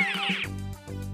ピッ!